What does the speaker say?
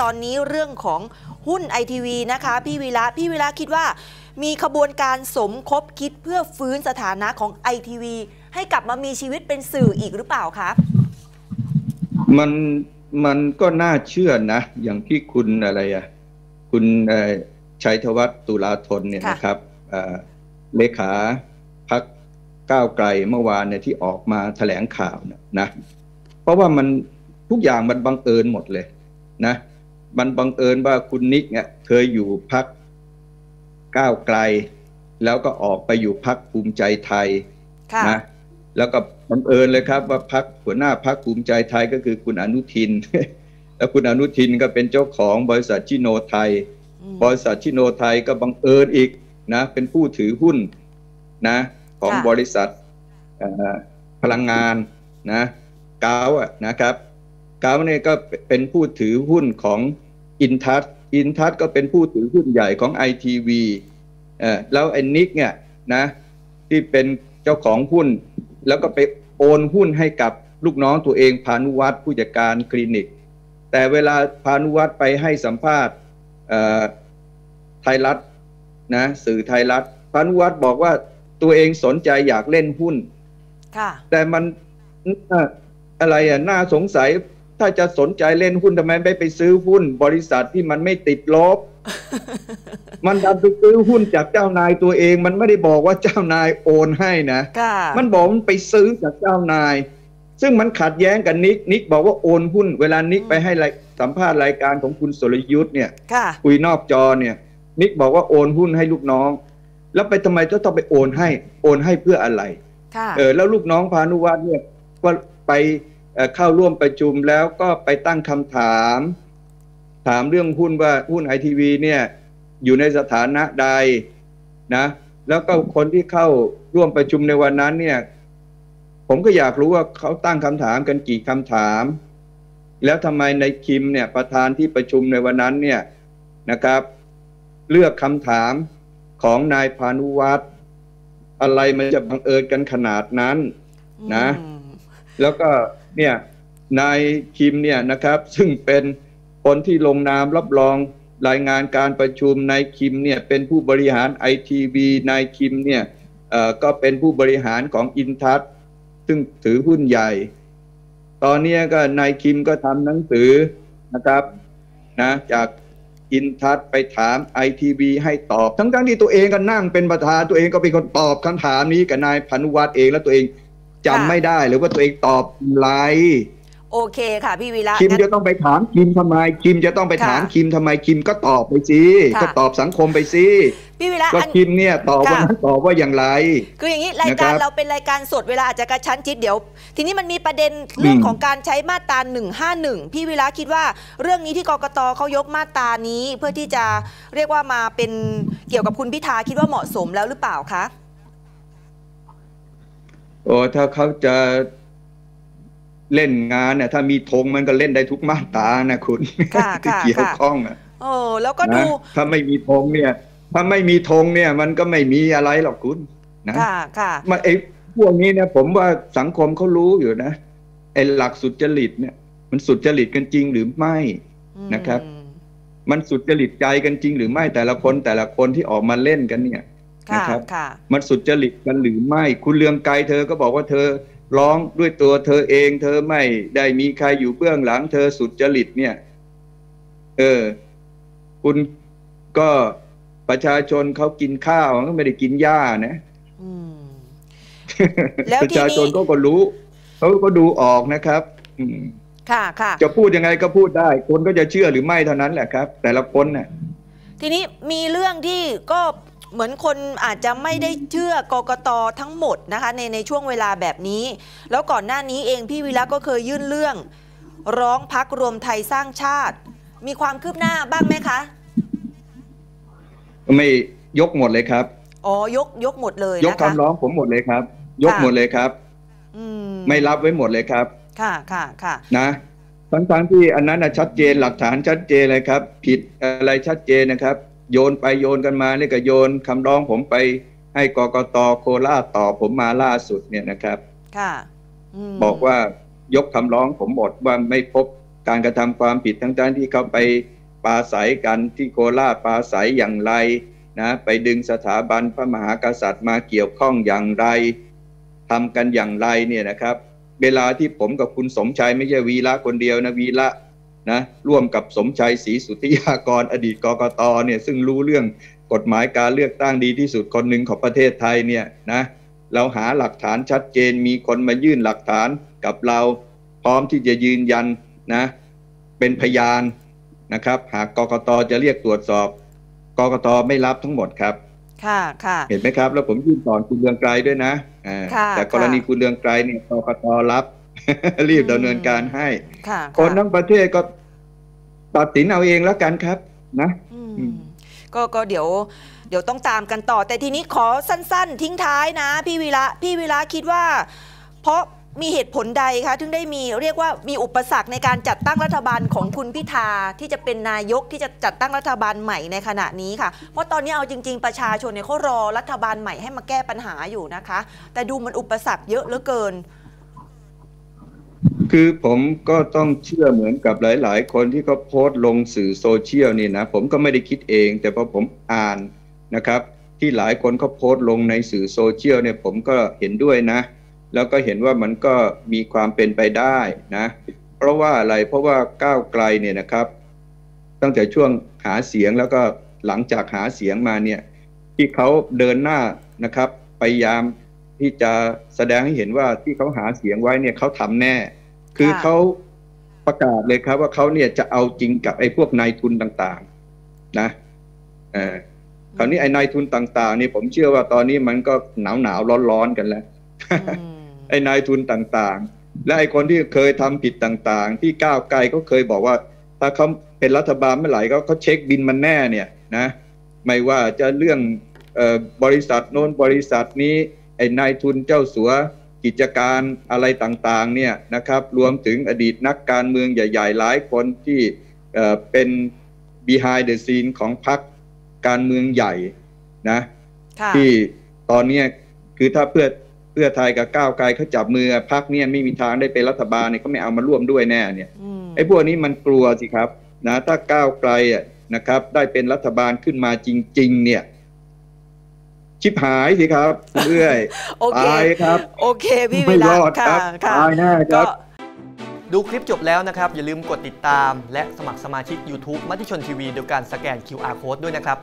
ตอนนี้เรื่องของหุ้นไอทีวีนะคะ พี่วีระพี่วีระคิดว่า มีขบวนการสมคบคิดเพื่อฟื้นสถานะของไอทีวีให้กลับมามีชีวิตเป็นสื่ออีกหรือเปล่าคะมันมันก็น่าเชื่อนะ อย่างที่คุณอะไรอะคุณเอ่อชัยธวัฒน์ตุลาธนเนี่ยค่ะนะครับเอ่อเลขาพักก้าวไกลเมื่อวานเนี่ยที่ออกมาแถลงข่าวนะนะ เพราะว่ามันทุกอย่างมันบังเอิญหมดเลยนะ มันบังเอิญว่าคุณนิกเนี่ยเคยอยู่พักก้าวไกล แล้วก็ออกไปอยู่พักภูมิใจไทยค่ะนะแล้วก็บังเอิญเลยครับ ว่าพักหัวหน้าพักภูมิใจไทยก็คือคุณอนุทิน แล้วคุณอนุทินก็เป็นเจ้าของบริษัทชิโนไทยอืมบริษัทชิโนไทยก็บังเอิญอีกนะ เป็นผู้ถือหุ้นนะ ของค่ะบริษัทเอ่อพลังงานนะกาวอะนะครับ กาวเนี่ยก็เป็นผู้ถือหุ้นของอินทัศอินทัศก็เป็นผู้ถือหุ้นใหญ่ของไอทีวีเอ่อแล้วไอ้นิกเนี่ยนะที่เป็นเจ้าของหุ้น แล้วก็ไปโอนหุ้นให้กับลูกน้องตัวเองพานุวัตรผู้จัดการคลินิก แต่เวลาพานุวัตรไปให้สัมภาษณ์เอ่อไทยรัฐนะสื่อไทยรัฐพานุวัตรบอกว่าตัวเองสนใจอยากเล่นหุ้นค่ะแต่มันเอ่ออะไรอะน่าสงสัย ถ้าจะสนใจเล่นหุ้นทำไมไม่ไปซื้อหุ้น บริษัทที่มันไม่ติดลบ มันดันไปซื้อหุ้นจากเจ้านายตัวเอง มันไม่ได้บอกว่าเจ้านายโอนให้นะค่ะมันบอกมันไปซื้อจากเจ้านาย ซึ่งมันขัดแย้งกับนิกนิกบอกว่าโอนหุ้น เวลานิกไปให้รายสัมภาษณ์รายการของคุณสรยุทธ์เนี่ยค่ะคุยนอกจอเนี่ย นิกบอกว่าโอนหุ้นให้ลูกน้อง แล้วไปทำไมจะต้องไปโอนให้ โอนให้เพื่ออะไรค่ะเออแล้วลูกน้องพานุวัฒน์เนี่ยก็ไป เอ่อเข้าร่วมประชุมแล้วก็ไปตั้งคำถาม ถามเรื่องหุ้นว่าหุ้นไอทีวีเนี่ยอยู่ในสถานะใดนะ แล้วก็คนที่เข้าร่วมประชุมในวันนั้นเนี่ย ผมก็อยากรู้ว่าเขาตั้งคำถามกันกี่คำถาม แล้วทำไมในคิมเนี่ยประธานที่ประชุมในวันนั้นเนี่ยนะครับ เลือกคำถามของนายพานุวัฒน์อะไรมันจะบังเอิญกันขนาดนั้นนะอืมแล้วก็ เนี่ยนายคิมเนี่ยนะครับซึ่งเป็นคนที่ลงนามรับรองรายงานการประชุมนายคิมเนี่ยเป็นผู้บริหารไอทีวีนายคิมเนี่ยก็เป็นผู้บริหารของอินทัศซึ่งถือหุ้นใหญ่ ตอนนี้ก็นายคิมก็ทำหนังสือนะครับนะจากอินทัศไปถามไอทีวีให้ตอบทั้งทั้งๆที่ตัวเองก็นั่งเป็นประธานตัวเองก็เป็นคนตอบคำถามนี้กับนายพานุวัฒน์เองแล้วตัวเอง จำไม่ได้หรือว่าตัวเองตอบอะไรโอเคค่ะพี่วีระคิมงั้นจะต้องไปถามคิมทำไม คิมจะต้องไปถามค่ะคิมทำไมคิมก็ตอบไปสิค่ะก็ตอบสังคมไปสิพี่วีระว่าอันคิมเนี่ยตอบว่าค่ะนั้นตอบว่าอย่างไร คืออย่างนี้รายการนะครับเราเป็นรายการสดเวลาอาจจะกระชั้นชิดเดี๋ยว ทีนี้มันมีประเด็นเรื่องอืมของการใช้มาตรา151 พี่วิระคิดว่าเรื่องนี้ที่กกตเขายกมาตรานี้ เพื่อที่จะเรียกว่ามาเป็นเกี่ยวกับคุณพิธาคิดว่าเหมาะสมแล้วหรือเปล่าคะ โอ้ถ้าเขาจะเล่นงานเนี่ยถ้ามีธงมันก็เล่นได้ทุกมาตรานะคุณค่ะที่ค่ะเกี่ยวค่ะข้องอะเออแล้วก็ดูนะถ้าไม่มีธงเนี่ย ถ้าไม่มีธงเนี่ย มันก็ไม่มีอะไรหรอกคุณนะค่ะค่ะมาไอ้พวกนี้เนี่ยผมว่าสังคมเขารู้อยู่นะไอ้หลักสุจริตเนี่ย มันสุจริตกันจริงหรือไม่อืมนะครับ มันสุจริตใจกันจริงหรือไม่แต่ละคนแต่ละคนที่ออกมาเล่นกันเนี่ยค่ะ นะครับค่ะมันสุจริตกันหรือไม่ คุณเลืองไกรเธอก็บอกว่าเธอร้องด้วยตัวเธอเอง เธอไม่ได้มีใครอยู่เบื้องหลัง เธอสุจริตเนี่ย เออ คุณก็ประชาชนเขากินข้าวเขาไม่ได้กินหญ้านะอืมแล้วประทีชาชนนี้ก็ก็รู้เขาก็ดูออกนะครับอืมค่ะค่ะ จะพูดยังไงก็พูดได้ คนก็จะเชื่อหรือไม่เท่านั้นแหละครับ แต่ละคนน่ะ ทีนี้มีเรื่องที่ก็ เหมือนคนอาจจะไม่ได้เชื่อกกตทั้งหมดนะคะในในช่วงเวลาแบบนี้ แล้วก่อนหน้านี้เองพี่วิระก็เคยยื่นเรื่อง ร้องพักรวมไทยสร้างชาติ มีความคืบหน้าบ้างไหมคะ ไม่ยกหมดเลยครับ อ๋อยกยกหมดเลยยกนะคะคำร้องผมหมดเลยครับ ยกค่ะหมดเลยครับอืมไม่รับไว้หมดเลยครับ ค่ะค่ะค่ะนะทั้งทั้งๆที่อันนั้นนะชัดเจนหลักฐานชัดเจนเลยครับ ผิดอะไรชัดเจนนะครับ โยนไปโยนกันมาเนี่ยก็โยนคำร้องผมไปให้กกตโคราชตอบผมมาล่าสุดเนี่ยนะครับค่ะมบอกว่ายกคำร้องผมหมดว่าไม่พบการกระทำความผิดทั้งๆที่เขาไปปราศัยกันที่โคราชปราศัยอย่างไรนะไปดึงสถาบันพระมหากษัตริย์มาเกี่ยวข้องอย่างไรทำกันอย่างไรเนี่ยนะครับ เวลาที่ผมกับคุณสมชัยไม่ใช่วีระคนเดียวนะวีระ นะร่วมกับสมชัยศรีสุทธิยากรอดีตกกตเนี่ยซึ่งรู้เรื่องกฎหมายการเลือกตั้งดีที่สุดคนหนึ่งของประเทศไทยเนี่ยนะเราหาหลักฐานชัดเจนมีคนมายื่นหลักฐานกับเราพร้อมที่จะยืนยันนะเป็นพยานนะครับ หากกกตจะเรียกตรวจสอบกกตไม่รับทั้งหมดครับ ค่ะค่ะเห็นไหมครับ แล้วผมยื่นต่อคุณเรืองไกรด้วยนะอ่าค่ะแต่กรณีค่ะคุณเรืองไกรเนี่ยกกตรับรีบดำเนินการให้ค่ะคนค่ะทั้งประเทศก็ ตัดสินเอาเองแล้วกันครับนะก็ก็เดี๋ยวเดี๋ยวต้องตามกันต่อ แต่ทีนี้ขอสั้น ๆ ทิ้งท้ายนะ พี่วีระพี่วีระคิดว่า เพราะมีเหตุผลใดคะถึงได้มีเรียกว่ามีอุปสรรคในการจัดตั้งรัฐบาลของคุณพิธาที่จะเป็นนายกที่จะจัดตั้งรัฐบาลใหม่ในขณะนี้ค่ะ เพราะตอนนี้เอาจริง ๆ ประชาชนเนี่ยเขารอรัฐบาลใหม่ให้มาแก้ปัญหาอยู่นะคะ แต่ดูมันอุปสรรคเยอะเหลือเกิน คือผมก็ต้องเชื่อเหมือนกับหลาย ๆ คนที่เขาโพสต์ลงสื่อโซเชียลนี่นะผมก็ไม่ได้คิดเอง แต่พอผมอ่านนะครับ ที่หลายคนเขาโพสต์ลงในสื่อโซเชียลเนี่ยผมก็เห็นด้วยนะ แล้วก็เห็นว่ามันก็มีความเป็นไปได้นะ เพราะว่าอะไรเพราะว่าก้าวไกลเนี่ยนะครับ ตั้งแต่ช่วงหาเสียงแล้วก็หลังจากหาเสียงมาเนี่ยที่เขาเดินหน้านะครับพยายามที่จะแสดงให้เห็นว่าที่เขาหาเสียงไว้เนี่ยเขาทำแน่ คือค่ะเขาประกาศเลยครับ ว่าเขาเนี่ยจะเอาจริงกับไอ้พวกนายทุนต่างๆ นะเออคราวนี้ไอ้นายทุนต่าง ๆ นี่ผมเชื่อว่าตอนนี้มันก็หนาวหนาวร้อนร้อนๆกันแล้วอืมไอ้นายทุนต่างๆ และไอ้คนที่เคยทำผิดต่างๆ ที่ก้าวไกลก็เคยบอกว่า ถ้าเขาเป็นรัฐบาลเมื่อไหร่ก็เขาเช็คบินมันแน่เนี่ยนะ ไม่ว่าจะเรื่องเออบริษัทโน้นบริษัทนี้ไอ้นายทุนเจ้าสัว กิจการอะไรต่างๆเนี่ยนะครับรวมถึงอดีตนักการเมืองใหญ่ ๆ หลายคนที่เอ่อเป็น behind the scene ของพรรคการเมืองใหญ่นะค่ะที่ตอนเนี้ยคือถ้าเพื่อเพื่อไทยกับก้าวไกลเขาจับมือพักเนี่ยไม่มีทางได้เป็นรัฐบาลเนี่ยเขาไม่เอามาร่วมด้วยแน่เนี่ยอืมไอ้พวกนี้มันกลัวสิครับนะถ้าก้าวไกลอะนะครับได้เป็นรัฐบาลขึ้นมาจริง ๆ เนี่ย ชิบหายสิครับเรื่อยโอเคตายครับ โอเคพี่ไม่วิรระอดครับค่ะตายแน่คก็รับดูคลิปจบแล้วนะครับ อย่าลืมกดติดตาม และสมัครสมาชิก YouTube มัติชนทีวีโดยการสแกน QR Code ด้วยนะครับ